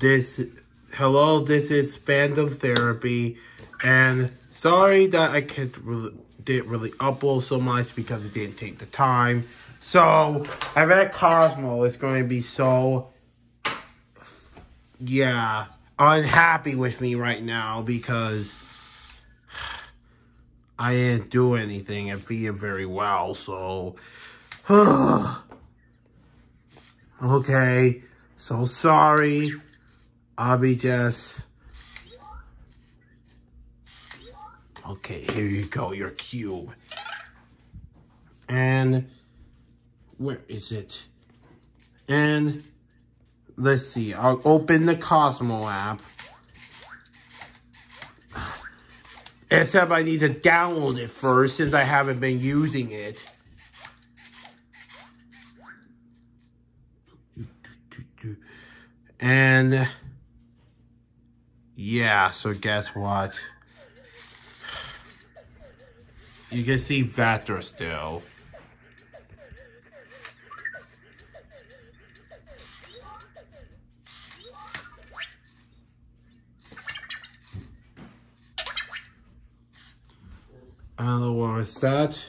this, hello, this is Fandom Therapy, and sorry that I can't really, didn't really upload so much because it didn't take the time. So, I bet Cozmo is going to be so, yeah, unhappy with me right now because I didn't do anything and feel very well, so, okay, so sorry. I'll be just... Okay, here you go, your cube. And where is it? And let's see, I'll open the Cozmo app. Except I need to download it first since I haven't been using it. And yeah, so guess what? You can see Vector still. I don't know what was that.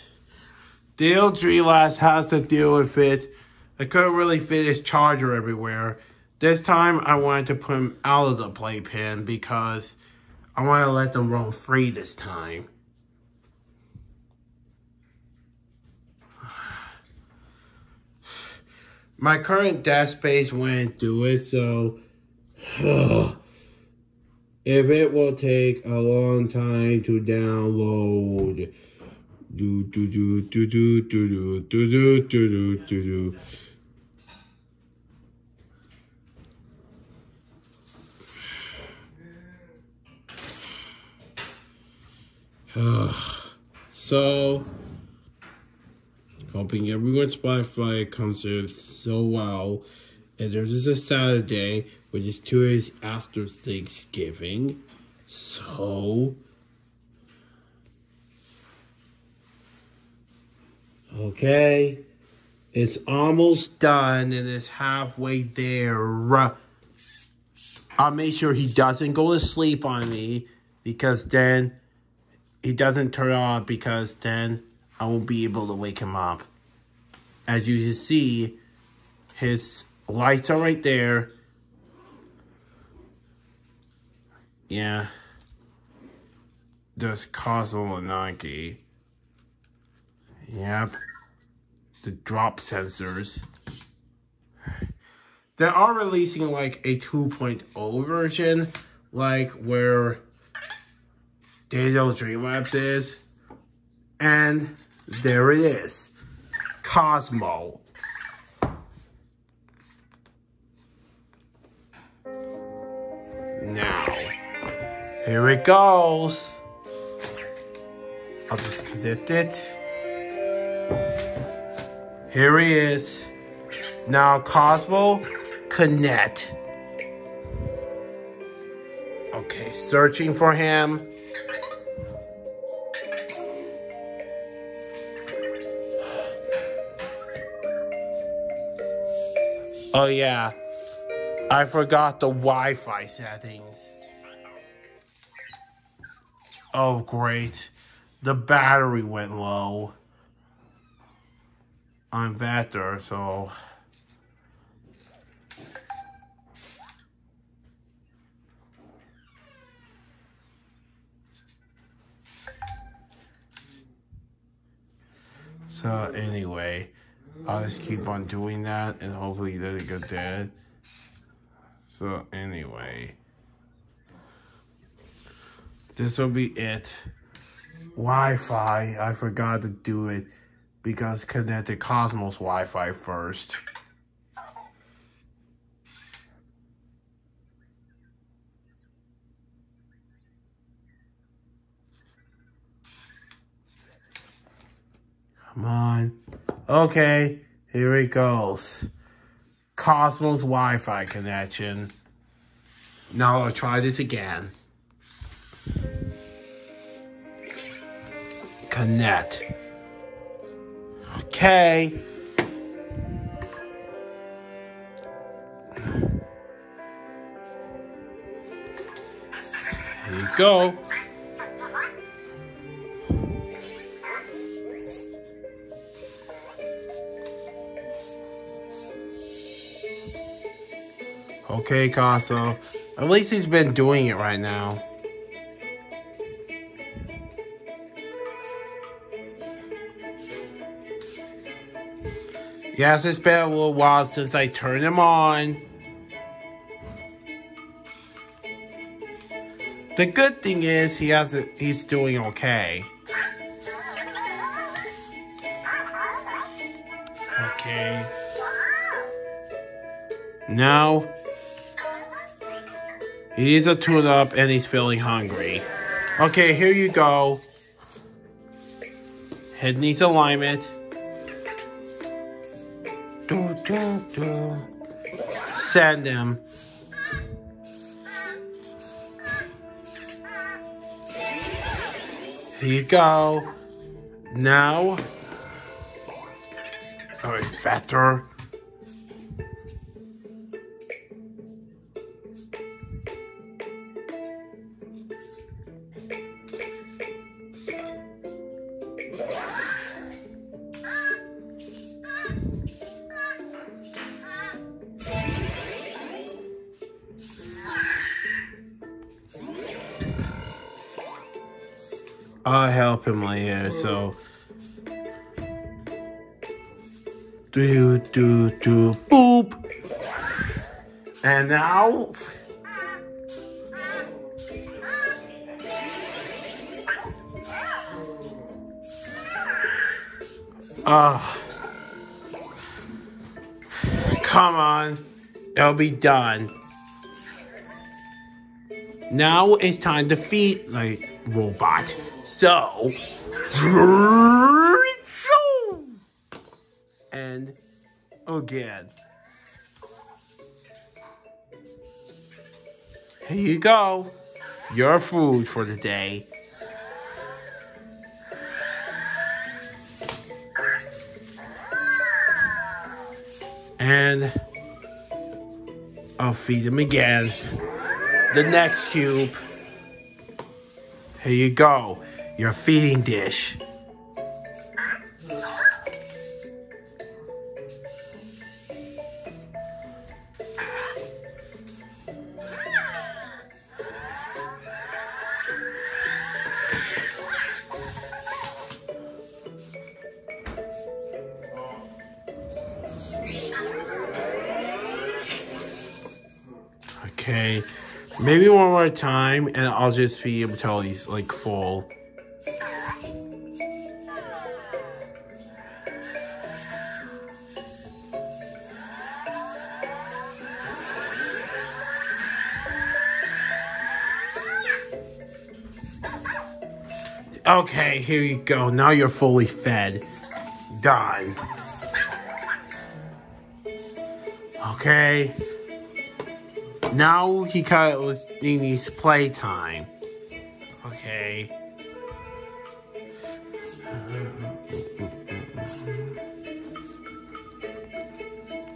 Dale Dreamlast has to deal with it. I couldn't really fit his charger everywhere. This time, I wanted to put him out of the playpen because I want to let them roam free this time. My current desk space wouldn't do it, so... if it will take a long time to download... Do do do do do do do do do do do do so, hoping everyone's Spotify comes in so well. And there's this a Saturday, which is two days after Thanksgiving. So, okay, it's almost done and it's halfway there. I'll make sure he doesn't go to sleep on me because then he doesn't turn on because then I won't be able to wake him up. As you can see, his lights are right there. Yeah. There's Ananki. Yep. The drop sensors. They are releasing like a 2.0 version, like where Digital Dream Labs is. And there it is. Cozmo. Now, here it goes. I'll just connect it. Here he is. Now, Cozmo, connect. Okay, searching for him. Oh yeah, I forgot the Wi-Fi settings. Oh great, the battery went low. I'm Vector, so... So anyway, I'll just keep on doing that and hopefully let it get dead. So anyway, this will be it. Wi-Fi, I forgot to do it because connected Cozmo's Wi-Fi first. Come on. Okay, here it goes. Cozmo's Wi-Fi connection. Now I'll try this again. Connect. Okay. Here you go. Okay, Castle. At least he's been doing it right now. Yes, it's been a little while since I turned him on. The good thing is he has it. He's doing okay. Okay. Now he needs a tune up and he's feeling hungry. Okay, here you go. Head needs alignment. Do, do, do. Send him. Here you go. Now. Alright, better. I'll help him later, so. Do, do, do, boop. And now. Ah. come on. It'll be done. Now it's time to feed like robot. So and again. Here you go. Your food for the day. And I'll feed him again. The next cube. Here you go. Your feeding dish. Okay, maybe one more time, and I'll just feed him until he's like full. Okay, here you go. Now you're fully fed. Done. Okay. Now he kind of he needs playtime. Okay.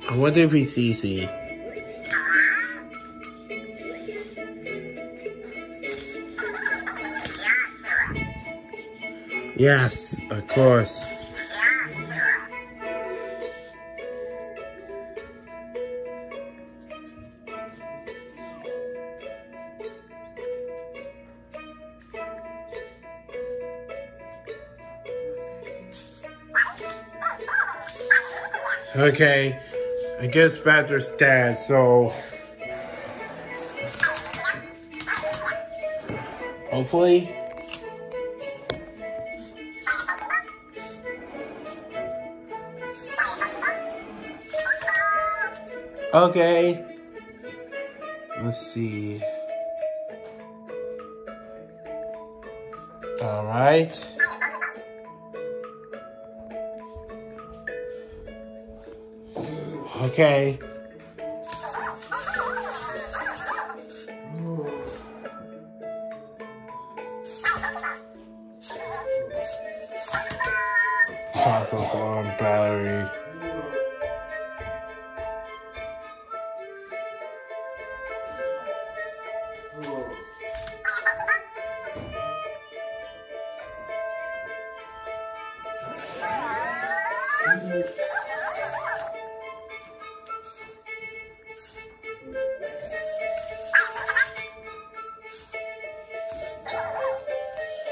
I wonder if he's easy. Yes, of course. Okay, I guess Badger's dead, so... Hopefully... Okay. Let's see. All right. Okay. Process on battery.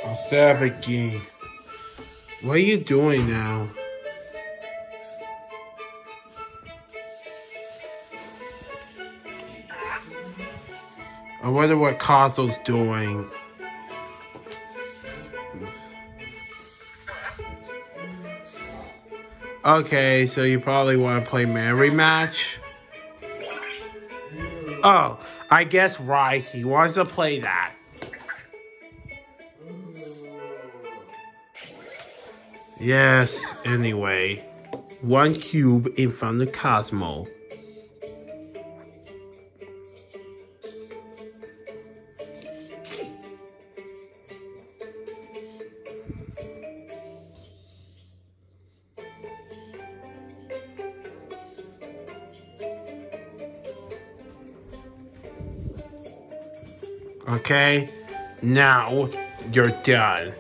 I'll. What are you doing now? I wonder what Cozmo's doing. Okay, so you probably want to play Memory Match? Oh, I guess right. He wants to play that. Yes, anyway. One cube in front of Cozmo. Okay, now you're done.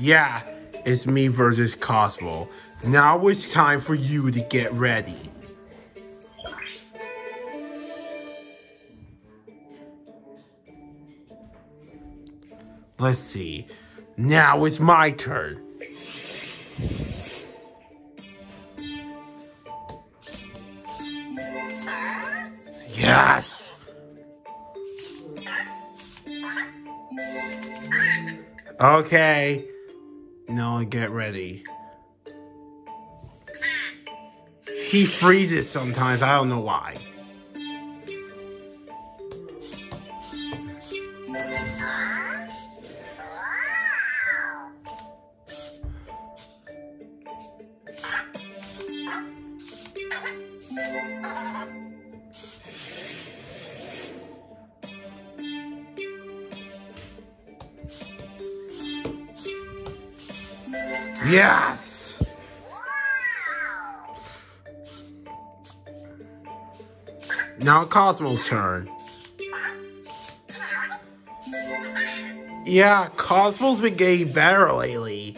Yeah, it's me versus Cozmo. Now it's time for you to get ready. Let's see. Now it's my turn. Yes! Okay. Now get ready. He freezes sometimes. I don't know why. Yes! Now Cozmo's turn. Yeah, Cozmo's been getting better lately.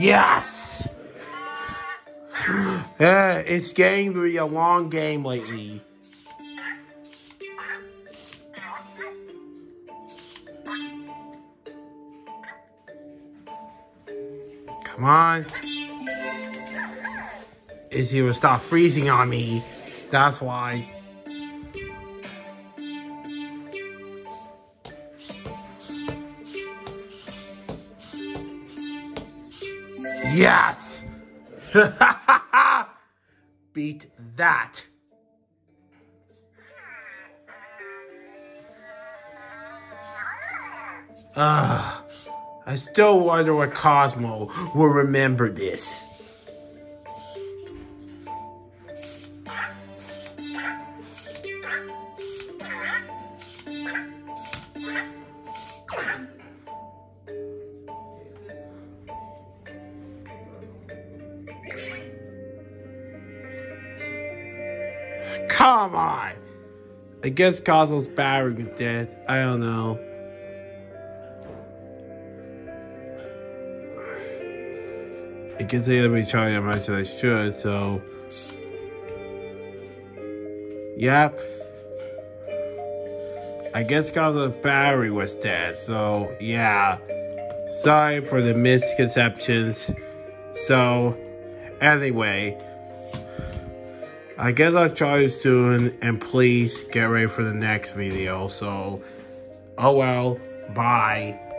Yes! Uh, it's getting to be a long game lately. Come on. Is he will stop freezing on me. That's why. Yes! Beat that. Ugh. I still wonder what Cozmo will remember this. Come on. I guess Cozmo's battery is dead. I don't know. I can see let me try how much as I should, so. Yep. I guess Cozmo's battery was dead, so yeah. Sorry for the misconceptions. So, anyway. I guess I'll try soon, and please get ready for the next video. So, oh well, bye.